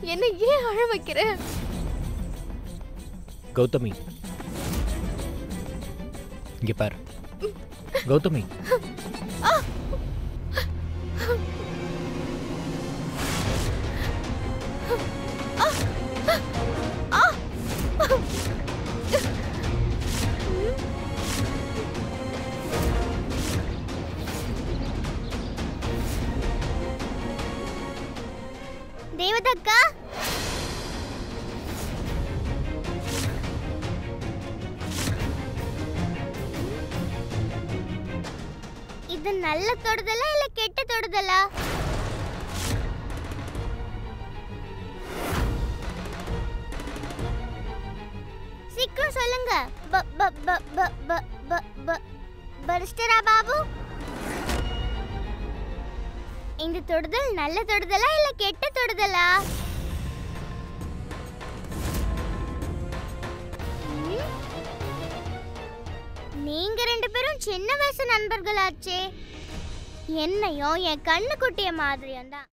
என்ன ஏன் அழ வைக்கிற? கௌதமி. இங்க பார். கௌதமி. தேவதக்கா? இது நல்ல தொடுதலா இல்ல கெட்ட தொடுதலா? சீக்கிரம் சொல்லுங்க. ப பாபு? இந்த தொடுதல் நல்ல தொடுதலா இல்ல கெட்ட தொடுதலா? நீங்க ரெண்டு பேரும் சின்ன வயசு நண்பர்களாச்சே. என்னையும் என் கண்ணு குட்டிய மாதிரியும் தான்